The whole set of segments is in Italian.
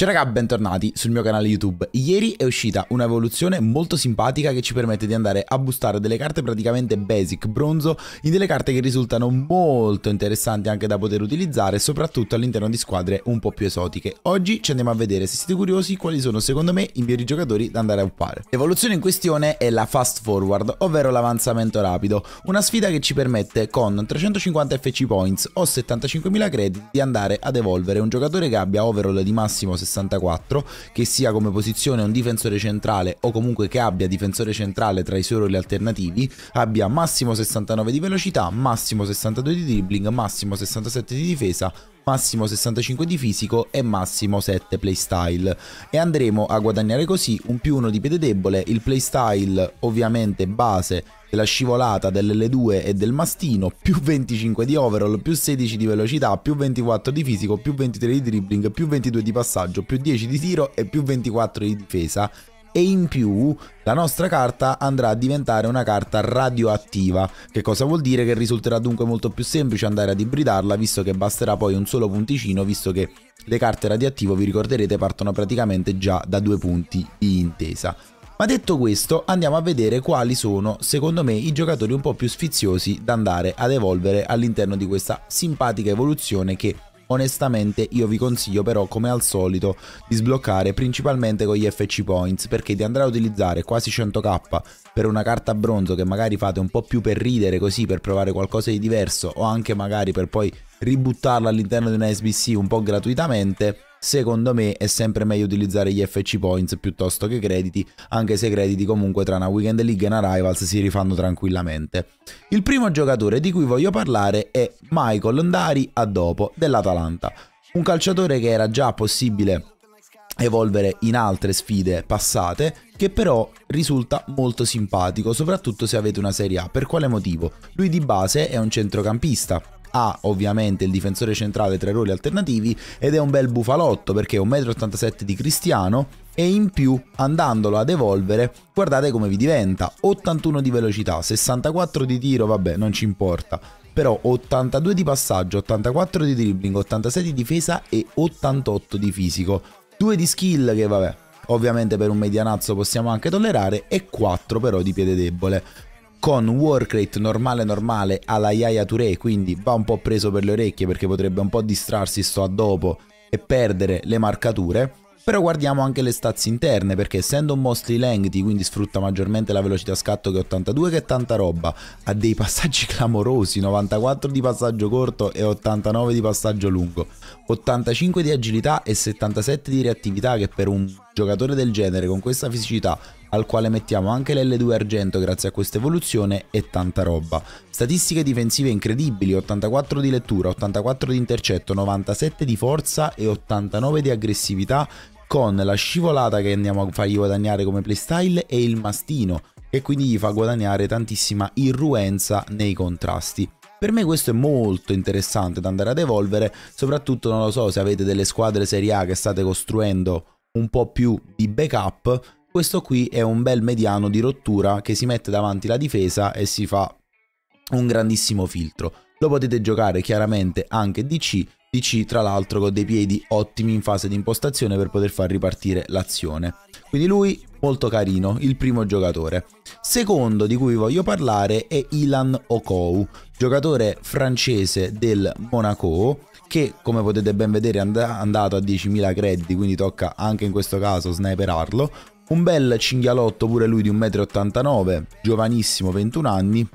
Ciao raga, bentornati sul mio canale YouTube. Ieri è uscita un'evoluzione molto simpatica che ci permette di andare a boostare delle carte praticamente basic bronzo in delle carte che risultano molto interessanti anche da poter utilizzare, soprattutto all'interno di squadre un po' più esotiche. Oggi ci andiamo a vedere, se siete curiosi, quali sono secondo me i migliori giocatori da andare a uppare. L'evoluzione in questione è la Fast Forward, ovvero l'avanzamento rapido, una sfida che ci permette con 350 FC points o 75.000 crediti di andare ad evolvere un giocatore che abbia overall di massimo 60 64, che sia come posizione un difensore centrale o comunque che abbia difensore centrale tra i suoi ruoli alternativi, abbia massimo 69 di velocità, massimo 62 di dribbling, massimo 67 di difesa, massimo 65 di fisico e massimo 7 playstyle. E andremo a guadagnare così un più 1 di piede debole, il playstyle ovviamente base della scivolata dell'L2 e del mastino, più 25 di overall, più 16 di velocità, più 24 di fisico, più 23 di dribbling, più 22 di passaggio, più 10 di tiro e più 24 di difesa e in più la nostra carta andrà a diventare una carta radioattiva, che cosa vuol dire che risulterà dunque molto più semplice andare ad ibridarla visto che basterà poi un solo punticino visto che le carte radioattivo vi ricorderete partono praticamente già da due punti di intesa. Ma detto questo, andiamo a vedere quali sono, secondo me, i giocatori un po' più sfiziosi da andare ad evolvere all'interno di questa simpatica evoluzione che onestamente io vi consiglio però come al solito di sbloccare principalmente con gli FC points perché di andare a utilizzare quasi 100k per una carta bronzo che magari fate un po' più per ridere così per provare qualcosa di diverso o anche magari per poi ributtarla all'interno di una SBC un po' gratuitamente secondo me è sempre meglio utilizzare gli FC points piuttosto che crediti, anche se i crediti comunque tra una Weekend League e una Rivals si rifanno tranquillamente. Il primo giocatore di cui voglio parlare è Michael Ndari a dopo dell'Atalanta, un calciatore che era già possibile evolvere in altre sfide passate, che però risulta molto simpatico, soprattutto se avete una Serie A. Per quale motivo? Lui di base è un centrocampista, ha ovviamente il difensore centrale tra i ruoli alternativi ed è un bel bufalotto perché è 1,87 m di Cristiano e in più andandolo ad evolvere guardate come vi diventa. 81 di velocità 64 di tiro vabbè non ci importa. Però 82 di passaggio 84 di dribbling 86 di difesa e 88 di fisico. 2 di skill che vabbè ovviamente per un medianazzo possiamo anche tollerare e 4 però di piede debole con work rate normale normale alla Yaya Touré, quindi va un po' preso per le orecchie perché potrebbe un po' distrarsi sto a dopo e perdere le marcature. Però guardiamo anche le stats interne perché essendo un mostly lengthy quindi sfrutta maggiormente la velocità scatto che 82 che è tanta roba, ha dei passaggi clamorosi, 94 di passaggio corto e 89 di passaggio lungo, 85 di agilità e 77 di reattività che per un giocatore del genere con questa fisicità al quale mettiamo anche l'L2 argento grazie a questa evoluzione e tanta roba. Statistiche difensive incredibili, 84 di lettura, 84 di intercetto, 97 di forza e 89 di aggressività con la scivolata che andiamo a fargli guadagnare come playstyle e il mastino e quindi gli fa guadagnare tantissima irruenza nei contrasti. Per me questo è molto interessante da andare ad evolvere, soprattutto non lo so se avete delle squadre Serie A che state costruendo un po' più di backup, questo qui è un bel mediano di rottura che si mette davanti la difesa e si fa un grandissimo filtro. Lo potete giocare chiaramente anche DC, DC tra l'altro con dei piedi ottimi in fase di impostazione per poter far ripartire l'azione. Quindi lui molto carino, il primo giocatore. Secondo di cui voglio parlare è Ilan Okou, giocatore francese del Monaco che come potete ben vedere è andato a 10.000 crediti, quindi tocca anche in questo caso sniperarlo. Un bel cinghialotto pure lui di 1,89 m, giovanissimo, 21 anni.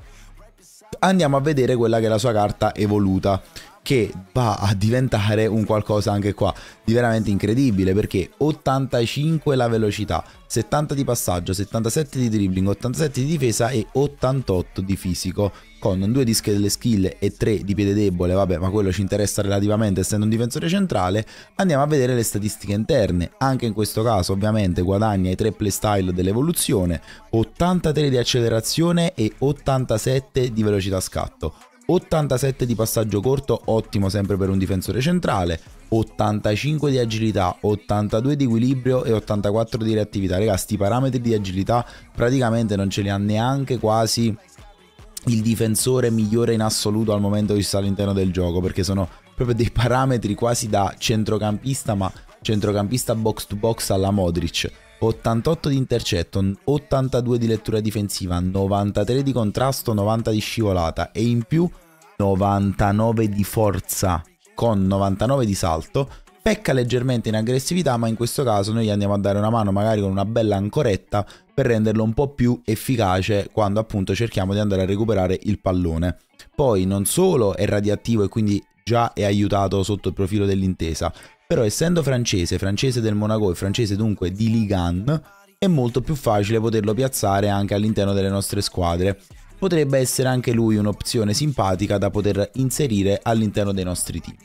Andiamo a vedere quella che è la sua carta evoluta che va a diventare un qualcosa anche qua di veramente incredibile perché 85 la velocità, 70 di passaggio, 77 di dribbling, 87 di difesa e 88 di fisico. Con 2 di delle skill e 3 di piede debole, vabbè ma quello ci interessa relativamente essendo un difensore centrale, andiamo a vedere le statistiche interne, anche in questo caso ovviamente guadagna i 3 playstyle dell'evoluzione, 83 di accelerazione e 87 di velocità scatto. 87 di passaggio corto, ottimo sempre per un difensore centrale, 85 di agilità, 82 di equilibrio e 84 di reattività. Ragazzi, sti parametri di agilità praticamente non ce li ha neanche quasi il difensore migliore in assoluto al momento che sta all'interno del gioco, perché sono proprio dei parametri quasi da centrocampista, ma centrocampista box to box alla Modric, 88 di intercetto, 82 di lettura difensiva, 93 di contrasto, 90 di scivolata e in più 99 di forza con 99 di salto. Pecca leggermente in aggressività, ma in questo caso noi gli andiamo a dare una mano magari con una bella ancoretta per renderlo un po' più efficace quando appunto cerchiamo di andare a recuperare il pallone. Poi non solo è radioattivo e quindi già è aiutato sotto il profilo dell'intesa, però essendo francese, francese del Monaco e francese dunque di Ligan, è molto più facile poterlo piazzare anche all'interno delle nostre squadre. Potrebbe essere anche lui un'opzione simpatica da poter inserire all'interno dei nostri team.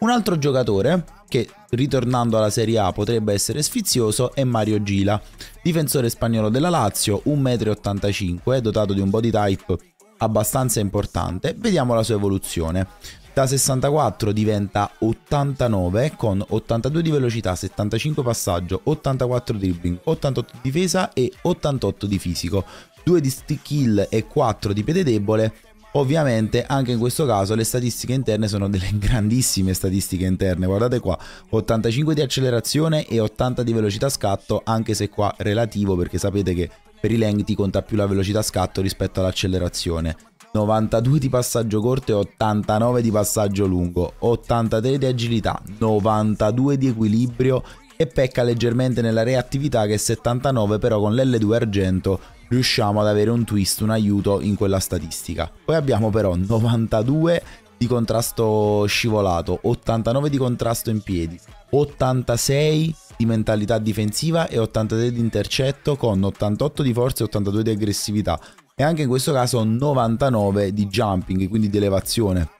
Un altro giocatore che ritornando alla Serie A potrebbe essere sfizioso è Mario Gila, difensore spagnolo della Lazio, 1,85 m, dotato di un body type abbastanza importante. Vediamo la sua evoluzione. Da 64 diventa 89 con 82 di velocità, 75 passaggio, 84 dribbling, 88 di difesa e 88 di fisico, 2 di skill e 4 di piede debole. Ovviamente anche in questo caso le statistiche interne sono delle grandissime statistiche interne, guardate qua, 85 di accelerazione e 80 di velocità scatto, anche se qua relativo perché sapete che per i lengthi conta più la velocità scatto rispetto all'accelerazione. 92 di passaggio corto e 89 di passaggio lungo, 83 di agilità, 92 di equilibrio e pecca leggermente nella reattività che è 79 però con l'L2 argento riusciamo ad avere un twist, un aiuto in quella statistica. Poi abbiamo però 92 di contrasto scivolato, 89 di contrasto in piedi, 86 di mentalità difensiva e 83 di intercetto con 88 di forza e 82 di aggressività e anche in questo caso 99 di jumping, quindi di elevazione.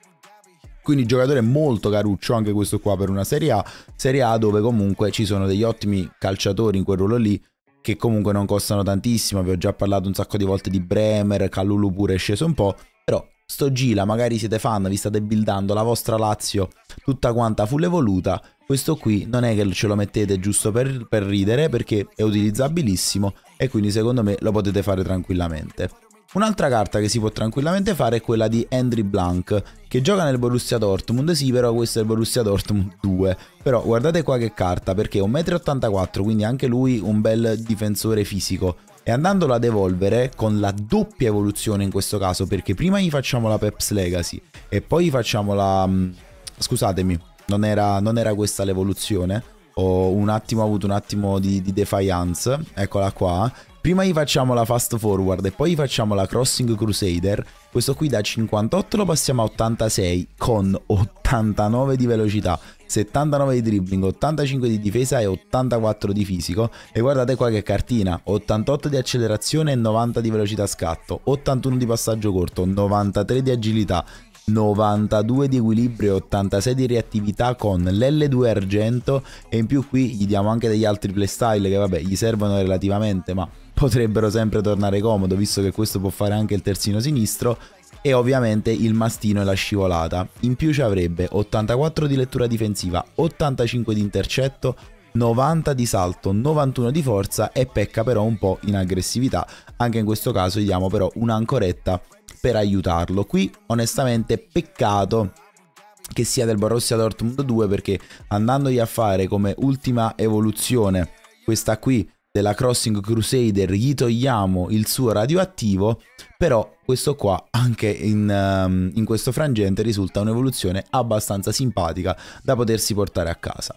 Quindi giocatore molto caruccio anche questo qua per una Serie A, Serie A dove comunque ci sono degli ottimi calciatori in quel ruolo lì che comunque non costano tantissimo, vi ho già parlato un sacco di volte di Bremer, Calulu pure è sceso un po', però sto Gila magari siete fan, vi state buildando la vostra Lazio tutta quanta full evoluta, questo qui non è che ce lo mettete giusto per, per ridere perché è utilizzabilissimo e quindi secondo me lo potete fare tranquillamente. Un'altra carta che si può tranquillamente fare è quella di Andrew Blank, che gioca nel Borussia Dortmund, sì però questo è il Borussia Dortmund 2, però guardate qua che carta perché è 1,84 m, quindi anche lui un bel difensore fisico, e andandolo ad evolvere con la doppia evoluzione in questo caso, perché prima gli facciamo la Peps Legacy e poi gli facciamo la... Mm, scusatemi, non era, non era questa l'evoluzione, ho un attimo avuto un attimo di, di defiance, eccola qua, Prima gli facciamo la fast forward e poi gli facciamo la crossing crusader. Questo qui da 58 lo passiamo a 86 con 89 di velocità, 79 di dribbling, 85 di difesa e 84 di fisico. E guardate qua che cartina, 88 di accelerazione e 90 di velocità scatto, 81 di passaggio corto, 93 di agilità, 92 di equilibrio e 86 di reattività con l'L2 argento e in più qui gli diamo anche degli altri playstyle che vabbè gli servono relativamente ma potrebbero sempre tornare comodo visto che questo può fare anche il terzino sinistro e ovviamente il mastino e la scivolata. In più ci avrebbe 84 di lettura difensiva, 85 di intercetto, 90 di salto, 91 di forza e pecca però un po' in aggressività. Anche in questo caso gli diamo però un'ancoretta per aiutarlo. Qui onestamente peccato che sia del Borussia Dortmund 2 perché andandogli a fare come ultima evoluzione questa qui della Crossing Crusader gli togliamo il suo radioattivo però questo qua anche in, um, in questo frangente risulta un'evoluzione abbastanza simpatica da potersi portare a casa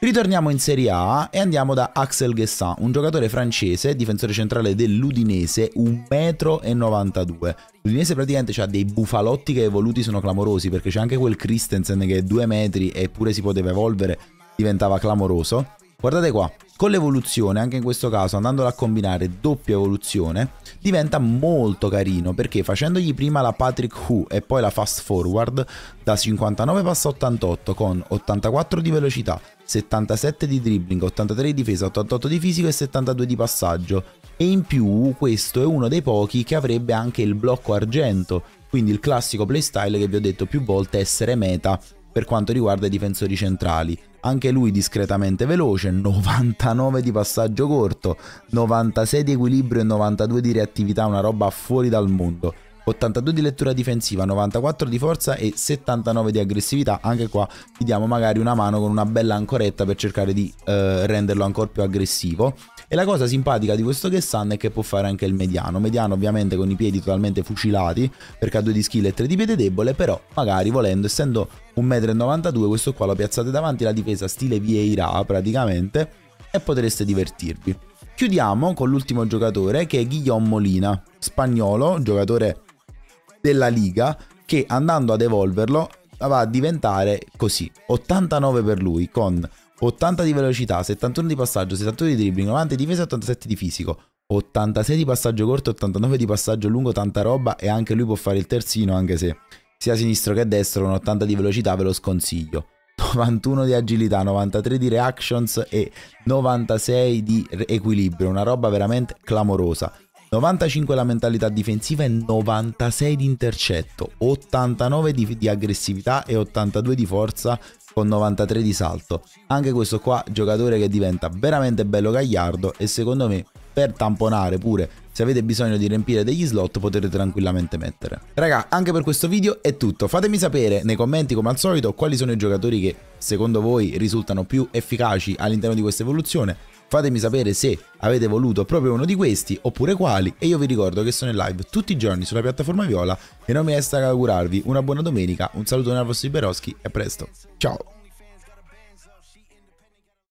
Ritorniamo in Serie A e andiamo da Axel Guessin, un giocatore francese, difensore centrale dell'Udinese, 1,92 m. L'Udinese praticamente ha dei bufalotti che evoluti sono clamorosi, perché c'è anche quel Christensen che è 2 metri eppure si poteva evolvere, diventava clamoroso. Guardate qua, con l'evoluzione, anche in questo caso andandolo a combinare doppia evoluzione, diventa molto carino perché facendogli prima la Patrick Hu e poi la Fast Forward, da 59 passa a 88 con 84 di velocità, 77 di dribbling, 83 di difesa, 88 di fisico e 72 di passaggio. E in più questo è uno dei pochi che avrebbe anche il blocco argento, quindi il classico playstyle che vi ho detto più volte essere meta per quanto riguarda i difensori centrali. Anche lui discretamente veloce, 99 di passaggio corto, 96 di equilibrio e 92 di reattività, una roba fuori dal mondo. 82 di lettura difensiva, 94 di forza e 79 di aggressività. Anche qua gli diamo magari una mano con una bella ancoretta per cercare di eh, renderlo ancora più aggressivo. E la cosa simpatica di questo Gessan è che può fare anche il mediano. Mediano ovviamente con i piedi totalmente fucilati perché ha 2 di skill e 3 di piede debole, però magari volendo, essendo 1,92 m, questo qua lo piazzate davanti alla difesa stile Vieira praticamente e potreste divertirvi. Chiudiamo con l'ultimo giocatore che è Guillaume Molina, spagnolo, giocatore della Liga, che andando ad evolverlo va a diventare così, 89 per lui, con 80 di velocità, 71 di passaggio, 71 di dribbling, 90 di difesa e 87 di fisico. 86 di passaggio corto, 89 di passaggio lungo, tanta roba e anche lui può fare il terzino anche se sia sinistro che destro con 80 di velocità ve lo sconsiglio. 91 di agilità, 93 di reactions e 96 di equilibrio, una roba veramente clamorosa. 95 la mentalità difensiva e 96 di intercetto, 89 di, di, aggressività e 82 di forza con 93 di salto. Anche questo qua giocatore che diventa veramente bello gagliardo e secondo me per tamponare pure se avete bisogno di riempire degli slot potete tranquillamente mettere. Raga, anche per questo video è tutto. Fatemi sapere nei commenti come al solito quali sono i giocatori che secondo voi risultano più efficaci all'interno di questa evoluzione. Fatemi sapere se avete voluto proprio uno di questi oppure quali e io vi ricordo che sono in live tutti i giorni sulla piattaforma Viola e non mi resta che augurarvi una buona domenica, un saluto da vostro Iberoschi e a presto. Ciao!